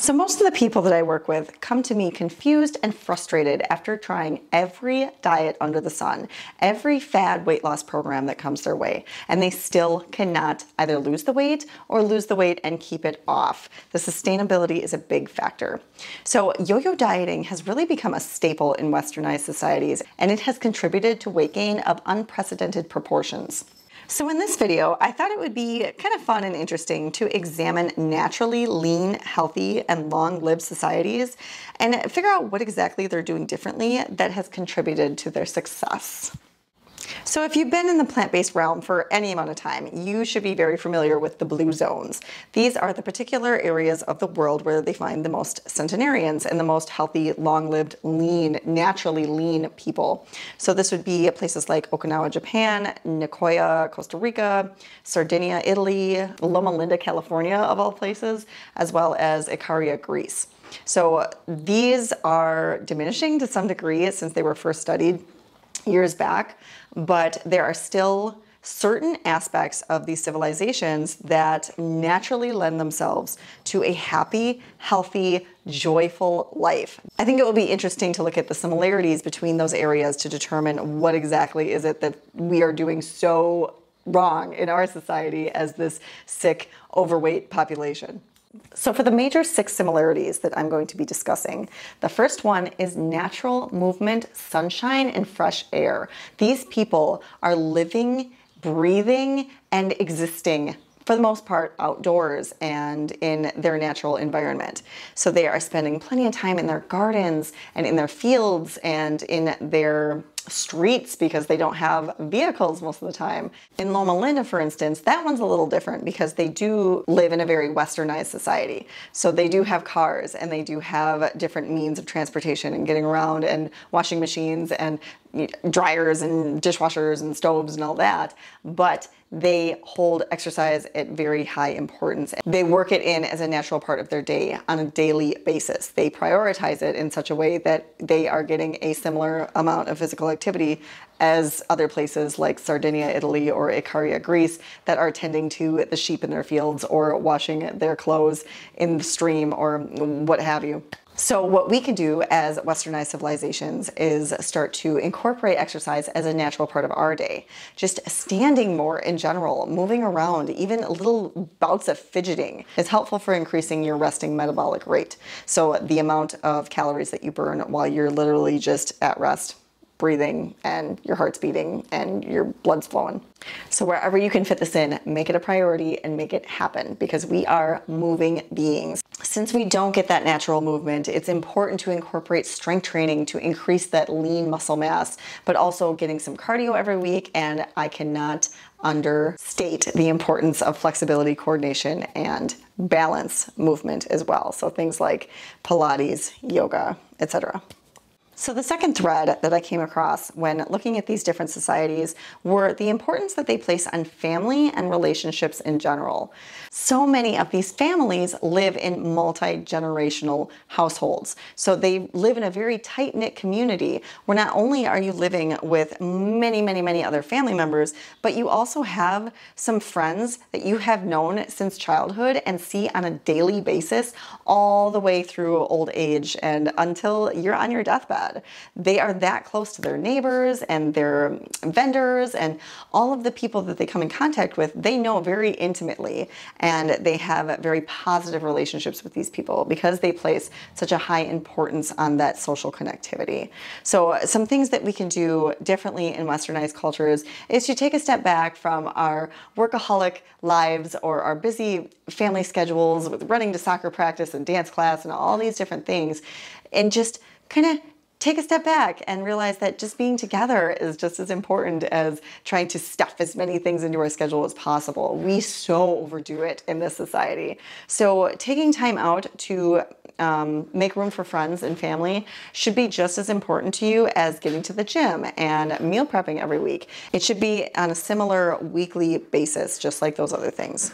So, most of the people that I work with come to me confused and frustrated after trying every diet under the sun, every fad weight loss program that comes their way, and they still cannot either lose the weight or lose the weight and keep it off. The sustainability is a big factor. So, yo yo dieting has really become a staple in westernized societies, and it has contributed to weight gain of unprecedented proportions. So in this video, I thought it would be kind of fun and interesting to examine naturally lean, healthy, and long-lived societies and figure out what exactly they're doing differently that has contributed to their success. So if you've been in the plant-based realm for any amount of time, you should be very familiar with the blue zones. These are the particular areas of the world where they find the most centenarians and the most healthy, long-lived, lean, naturally lean people. So this would be places like Okinawa, Japan, Nicoya, Costa Rica, Sardinia, Italy, Loma Linda, California, of all places, as well as Ikaria, Greece. So these are diminishing to some degree since they were first studied years back, but there are still certain aspects of these civilizations that naturally lend themselves to a happy, healthy, joyful life. I think it will be interesting to look at the similarities between those areas to determine what exactly is it that we are doing so wrong in our society as this sick, overweight population. So for the major six similarities that I'm going to be discussing, the first one is natural movement, sunshine, and fresh air. These people are living, breathing, and existing for the most part outdoors and in their natural environment. So they are spending plenty of time in their gardens and in their fields and in their streets because they don't have vehicles most of the time. In Loma Linda, for instance, that one's a little different because they do live in a very westernized society. So they do have cars and they do have different means of transportation and getting around and washing machines and dryers and dishwashers and stoves and all that. But they hold exercise at very high importance. They work it in as a natural part of their day on a daily basis. They prioritize it in such a way that they are getting a similar amount of physical activity as other places like Sardinia, Italy, or Ikaria, Greece, that are tending to the sheep in their fields or washing their clothes in the stream or what have you. So what we can do as westernized civilizations is start to incorporate exercise as a natural part of our day. Just standing more in general, moving around, even little bouts of fidgeting is helpful for increasing your resting metabolic rate. So the amount of calories that you burn while you're literally just at rest breathing and your heart's beating and your blood's flowing. So wherever you can fit this in, make it a priority and make it happen because we are moving beings. Since we don't get that natural movement, it's important to incorporate strength training to increase that lean muscle mass, but also getting some cardio every week. And I cannot understate the importance of flexibility, coordination, and balance movement as well. So things like Pilates, yoga, etc. So the second thread that I came across when looking at these different societies were the importance that they place on family and relationships in general. So many of these families live in multi-generational households. So they live in a very tight-knit community where not only are you living with many, many, many other family members, but you also have some friends that you have known since childhood and see on a daily basis all the way through old age and until you're on your deathbed. They are that close to their neighbors and their vendors and all of the people that they come in contact with, they know very intimately and they have very positive relationships with these people because they place such a high importance on that social connectivity. So some things that we can do differently in westernized cultures is to take a step back from our workaholic lives or our busy family schedules with running to soccer practice and dance class and all these different things and just kind of take a step back and realize that just being together is just as important as trying to stuff as many things into our schedule as possible. We so overdo it in this society. So taking time out to um, make room for friends and family should be just as important to you as getting to the gym and meal prepping every week. It should be on a similar weekly basis, just like those other things.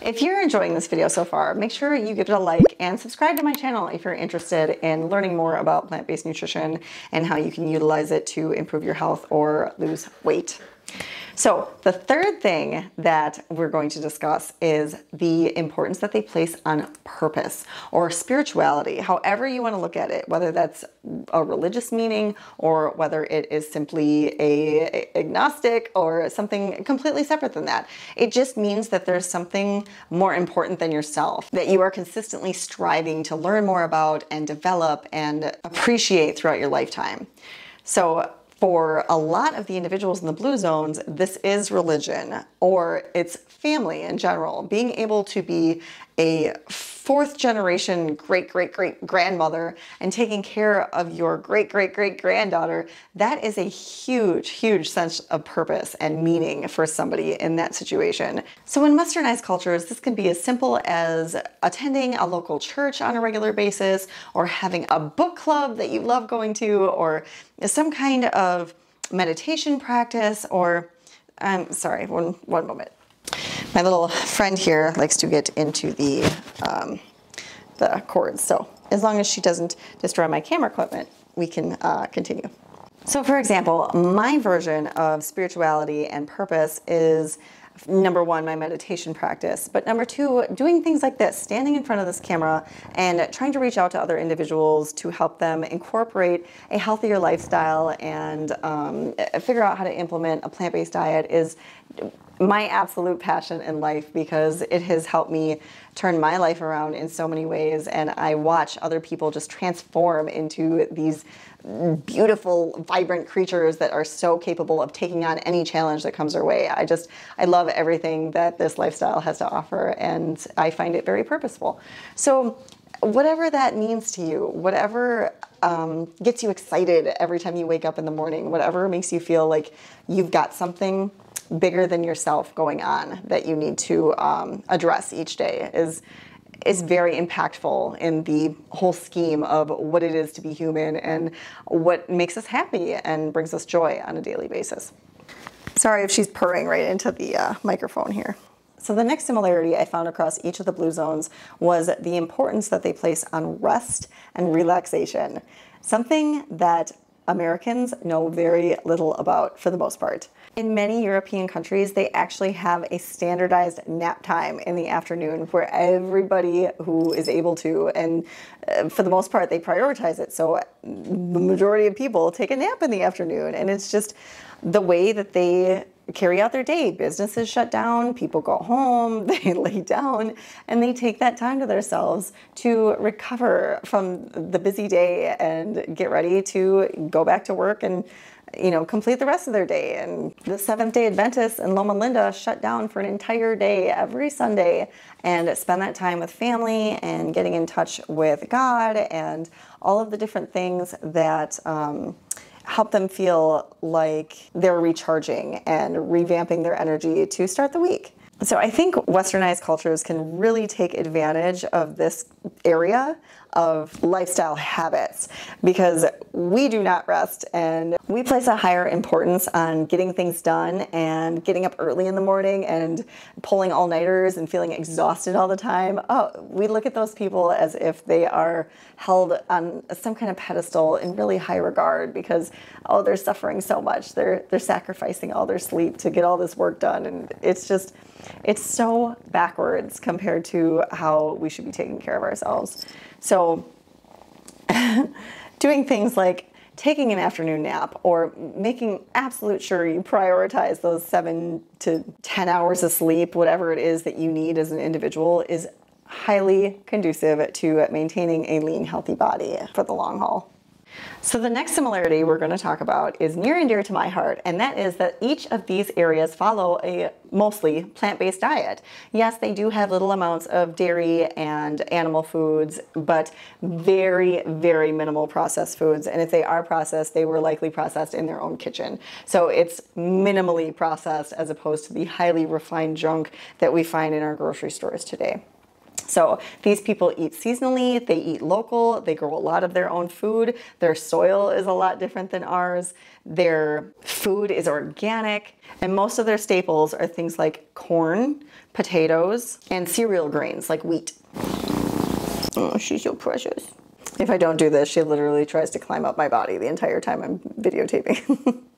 If you're enjoying this video so far, make sure you give it a like and subscribe to my channel if you're interested in learning more about plant-based nutrition and how you can utilize it to improve your health or lose weight. So, the third thing that we're going to discuss is the importance that they place on purpose or spirituality, however you want to look at it, whether that's a religious meaning or whether it is simply a agnostic or something completely separate than that. It just means that there's something more important than yourself that you are consistently striving to learn more about and develop and appreciate throughout your lifetime. So, for a lot of the individuals in the blue zones, this is religion or it's family in general. Being able to be a fourth generation great great great grandmother and taking care of your great great great granddaughter, that is a huge, huge sense of purpose and meaning for somebody in that situation. So, in westernized cultures, this can be as simple as attending a local church on a regular basis, or having a book club that you love going to, or some kind of meditation practice, or I'm um, sorry, one, one moment my little friend here likes to get into the, um, the cords. So as long as she doesn't destroy my camera equipment, we can uh, continue. So for example, my version of spirituality and purpose is number one, my meditation practice, but number two, doing things like this, standing in front of this camera and trying to reach out to other individuals to help them incorporate a healthier lifestyle and um, figure out how to implement a plant based diet is my absolute passion in life because it has helped me turn my life around in so many ways and I watch other people just transform into these beautiful vibrant creatures that are so capable of taking on any challenge that comes their way. I just I love everything that this lifestyle has to offer and I find it very purposeful. So whatever that means to you, whatever um, gets you excited every time you wake up in the morning, whatever makes you feel like you've got something bigger than yourself going on that you need to um, address each day is is very impactful in the whole scheme of what it is to be human and what makes us happy and brings us joy on a daily basis. Sorry if she's purring right into the uh, microphone here. So the next similarity I found across each of the blue zones was the importance that they place on rest and relaxation, something that Americans know very little about for the most part. In many European countries, they actually have a standardized nap time in the afternoon where everybody who is able to, and uh, for the most part, they prioritize it. So the majority of people take a nap in the afternoon, and it's just the way that they carry out their day. Businesses shut down, people go home, they lay down, and they take that time to themselves to recover from the busy day and get ready to go back to work and you know, complete the rest of their day. And the Seventh day Adventists in Loma Linda shut down for an entire day every Sunday and spend that time with family and getting in touch with God and all of the different things that um, help them feel like they're recharging and revamping their energy to start the week. So I think westernized cultures can really take advantage of this area of lifestyle habits because we do not rest and we place a higher importance on getting things done and getting up early in the morning and pulling all nighters and feeling exhausted all the time. Oh, we look at those people as if they are held on some kind of pedestal in really high regard because oh, they're suffering so much. They're they're sacrificing all their sleep to get all this work done and it's just it's so backwards compared to how we should be taking care of ourselves. So, doing things like taking an afternoon nap or making absolute sure you prioritize those seven to 10 hours of sleep, whatever it is that you need as an individual, is highly conducive to maintaining a lean, healthy body for the long haul. So the next similarity we're going to talk about is near and dear to my heart, and that is that each of these areas follow a mostly plant-based diet. Yes, they do have little amounts of dairy and animal foods, but very, very minimal processed foods. And if they are processed, they were likely processed in their own kitchen. So it's minimally processed as opposed to the highly refined junk that we find in our grocery stores today. So these people eat seasonally, they eat local, they grow a lot of their own food. Their soil is a lot different than ours. Their food is organic, and most of their staples are things like corn, potatoes, and cereal grains like wheat. Oh, she's so precious. If I don't do this, she literally tries to climb up my body the entire time I'm videotaping.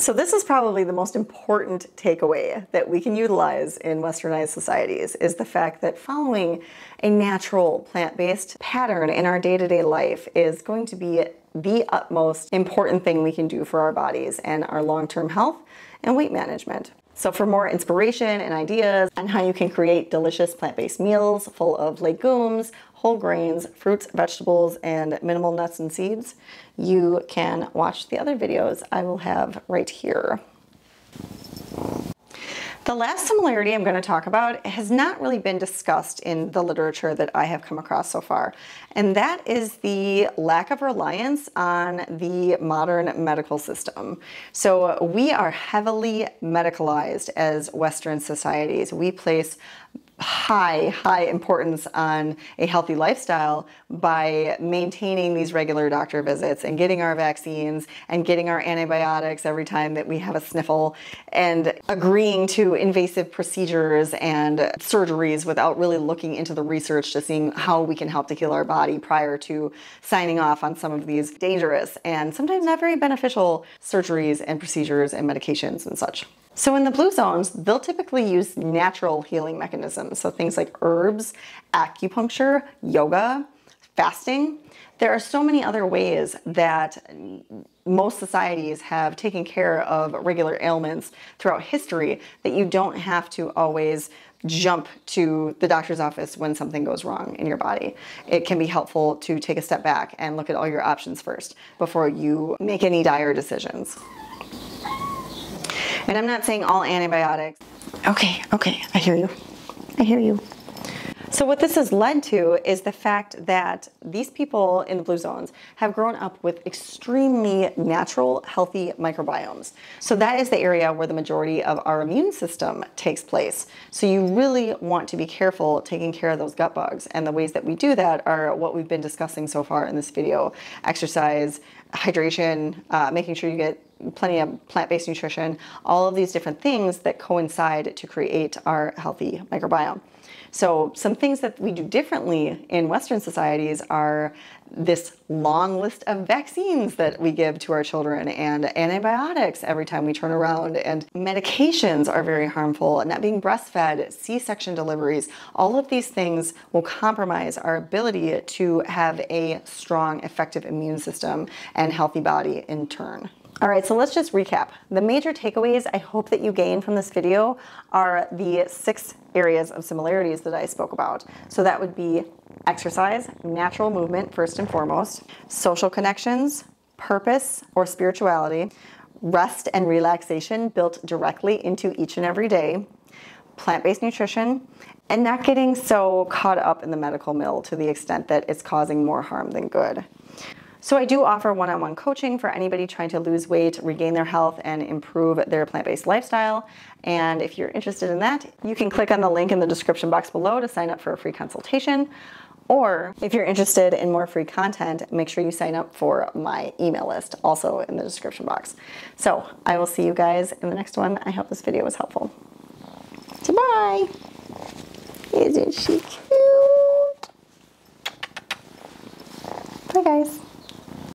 So, this is probably the most important takeaway that we can utilize in westernized societies is the fact that following a natural plant based pattern in our day to day life is going to be the utmost important thing we can do for our bodies and our long term health and weight management. So, for more inspiration and ideas on how you can create delicious plant based meals full of legumes, whole grains, fruits, vegetables, and minimal nuts and seeds, you can watch the other videos I will have right here. The last similarity I'm going to talk about has not really been discussed in the literature that I have come across so far, and that is the lack of reliance on the modern medical system. So, we are heavily medicalized as Western societies. We place high, high importance on a healthy lifestyle by maintaining these regular doctor visits and getting our vaccines and getting our antibiotics every time that we have a sniffle and agreeing to invasive procedures and surgeries without really looking into the research to seeing how we can help to heal our body prior to signing off on some of these dangerous and sometimes not very beneficial surgeries and procedures and medications and such. So in the blue zones, they'll typically use natural healing mechanisms. So things like herbs, acupuncture, yoga, fasting. There are so many other ways that most societies have taken care of regular ailments throughout history that you don't have to always jump to the doctor's office when something goes wrong in your body. It can be helpful to take a step back and look at all your options first before you make any dire decisions. And I'm not saying all antibiotics. Okay, okay, I hear you. I hear you. So, what this has led to is the fact that these people in the blue zones have grown up with extremely natural, healthy microbiomes. So, that is the area where the majority of our immune system takes place. So, you really want to be careful taking care of those gut bugs. And the ways that we do that are what we've been discussing so far in this video exercise, hydration, uh, making sure you get plenty of plant-based nutrition, all of these different things that coincide to create our healthy microbiome. So some things that we do differently in Western societies are this long list of vaccines that we give to our children and antibiotics every time we turn around and medications are very harmful not being breastfed c-section deliveries all of these things will compromise our ability to have a strong effective immune system and healthy body in turn all right, so let's just recap. The major takeaways I hope that you gain from this video are the six areas of similarities that I spoke about. So that would be exercise, natural movement first and foremost, social connections, purpose or spirituality, rest and relaxation built directly into each and every day, plant-based nutrition, and not getting so caught up in the medical mill to the extent that it's causing more harm than good. So I do offer one-on-one coaching for anybody trying to lose weight, regain their health, and improve their plant-based lifestyle. And if you're interested in that, you can click on the link in the description box below to sign up for a free consultation. Or if you're interested in more free content, make sure you sign up for my email list, also in the description box. So I will see you guys in the next one. I hope this video was helpful. Bye. Isn't she cute? Bye guys.